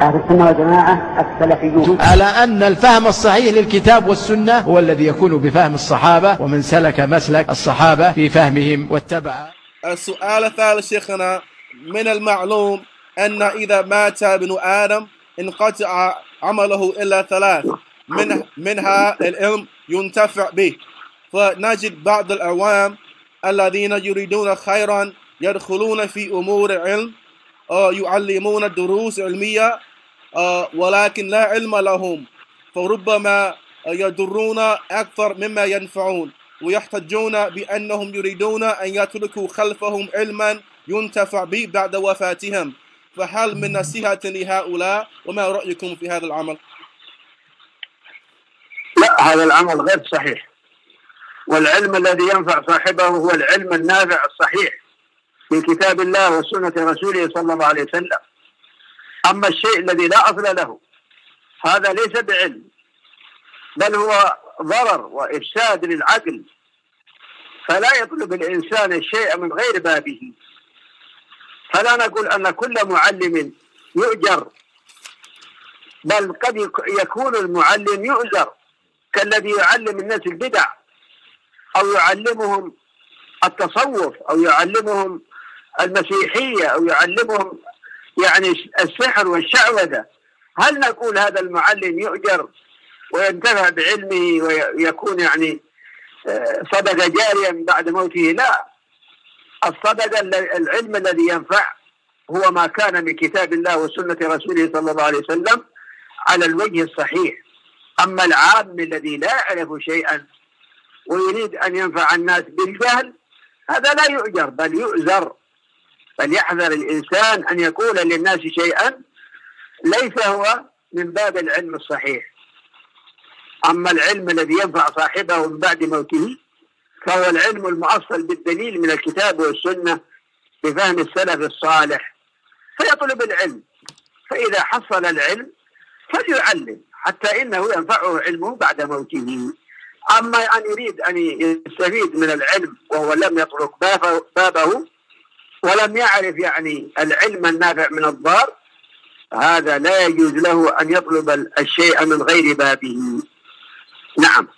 أهل السنة والجماعة السلفيون. على أن الفهم الصحيح للكتاب والسنة هو الذي يكون بفهم الصحابة ومن سلك مسلك الصحابة في فهمهم واتبع. السؤال الثالث شيخنا من المعلوم أن إذا مات ابن آدم انقطع عمله إلا ثلاث من منها العلم ينتفع به. فنجد بعض الأعوام الذين يريدون خيرا يدخلون في أمور العلم يعلمون دروس علمية ولكن لا علم لهم. فربما يضرون أكثر مما ينفعون ويحتجون بأنهم يريدون أن يتركوا خلفهم علما ينتفع به بعد وفاتهم. فهل من نصيحة لهؤلاء؟ وما رأيكم في هذا العمل؟ لا هذا العمل غير صحيح. والعلم الذي ينفع صاحبه هو العلم النافع الصحيح. في كتاب الله وسنة رسوله صلى الله عليه وسلم. أما الشيء الذي لا أصل له هذا ليس بعلم بل هو ضرر وإفساد للعقل. فلا يطلب الإنسان الشيء من غير بابه. فلا نقول أن كل معلم يؤجر بل قد يكون المعلم يؤجر كالذي يعلم الناس البدع أو يعلمهم التصوف أو يعلمهم المسيحية أو يعلمهم يعني السحر والشعوذة. هل نقول هذا المعلم يؤجر وينتفع بعلمه ويكون يعني آه، صدقة جارية بعد موته؟ لا. الصدقة العلم الذي ينفع هو ما كان من كتاب الله وسنة رسوله صلى الله عليه وسلم على الوجه الصحيح. أما العام الذي لا يعرف شيئا ويريد أن ينفع الناس بالجهل هذا لا يؤجر بل يؤزر. فليحذر الإنسان أن يقول للناس شيئا ليس هو من باب العلم الصحيح. أما العلم الذي ينفع صاحبه من بعد موته فهو العلم المؤصل بالدليل من الكتاب والسنة بفهم السلف الصالح. فيطلب العلم. فإذا حصل العلم فليعلم حتى إنه ينفعه علمه بعد موته. أما أن يريد أن يستفيد من العلم وهو لم يطرق بابه ولم يعرف يعني العلم النافع من الضار هذا لا يجوز له أن يطلب الشيء من غير بابه. نعم.